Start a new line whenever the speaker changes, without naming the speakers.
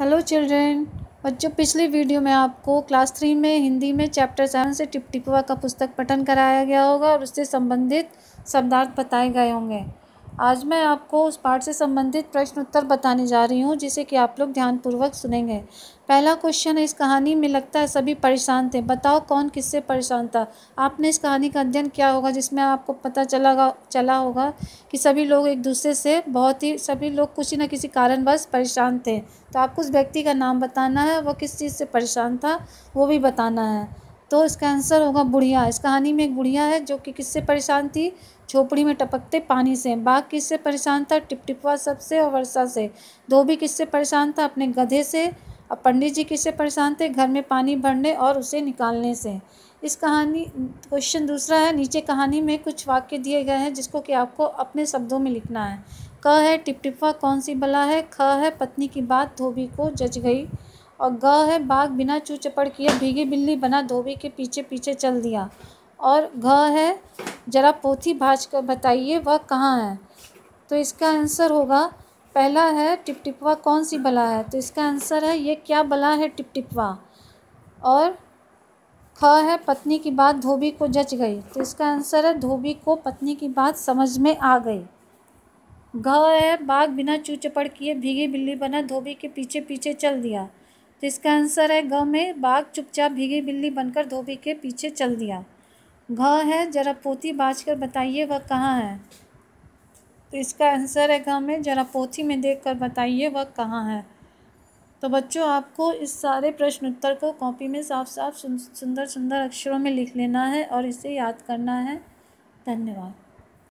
Hello children बच्चों पिछली video में आपको क्लास थ्री में हिंदी में चैप्टर सेवन से टिप टिपुआ का पुस्तक पठन कराया गया होगा और उससे संबंधित शब्दार्थ बताए गए होंगे। आज मैं आपको उस पाठ से संबंधित प्रश्न उत्तर बताने जा रही हूँ, जिसे कि आप लोग ध्यानपूर्वक सुनेंगे। पहला क्वेश्चन है, इस कहानी में लगता है सभी परेशान थे। बताओ कौन किससे परेशान था? आपने इस कहानी का अध्ययन किया होगा, जिसमें आपको पता चला चला होगा कि सभी लोग एक दूसरे से बहुत ही, सभी लोग किसी न किसी कारणवश परेशान थे। तो आपको उस व्यक्ति का नाम बताना है, वह किस चीज़ से परेशान था, वो भी बताना है। तो इसका आंसर होगा बुढ़िया। इस कहानी में एक बुढ़िया है जो कि किससे परेशान थी? झोपड़ी में टपकते पानी से। बाघ किससे परेशान था? टिपटिपवा सबसे और वर्षा से। धोबी किससे परेशान था? अपने गधे से। और पंडित जी किससे परेशान थे? घर में पानी भरने और उसे निकालने से। इस कहानी, क्वेश्चन दूसरा है। नीचे कहानी में कुछ वाक्य दिए गए हैं जिसको कि आपको अपने शब्दों में लिखना है। क है टिपटिपवा कौन सी बला है? ख है, पत्नी की बात। धोबी को जज गई। और ग है, बाघ बिना चू चपड़ किए भीगी बिल्ली बना धोबी के पीछे पीछे चल दिया। और घ है, ज़रा पोथी भाज कर बताइए वह कहाँ है? तो इसका आंसर होगा, पहला है टिपटिपवा कौन सी बला है? तो इसका आंसर है, ये क्या बला है टिपटिपवा? और ख है, पत्नी की बात धोबी को जच गई। तो इसका आंसर है, धोबी को पत्नी की बात समझ में आ गई। घ है, बाघ बिना चू चपड़ किए भीगी बिल्ली बना धोबी के पीछे पीछे चल दिया। तो इसका आंसर है घ में बाघ चुपचाप भीगी बिल्ली बनकर धोबी के पीछे चल दिया। घ है, जरा पोथी बाज कर बताइए वह कहाँ है? तो इसका आंसर है, घ में जरा पोथी में देख कर बताइए वह कहाँ है? तो बच्चों, आपको इस सारे प्रश्न उत्तर को कॉपी में साफ़ साफ़ सुंदर सुंदर अक्षरों में लिख लेना है और इसे याद करना है। धन्यवाद।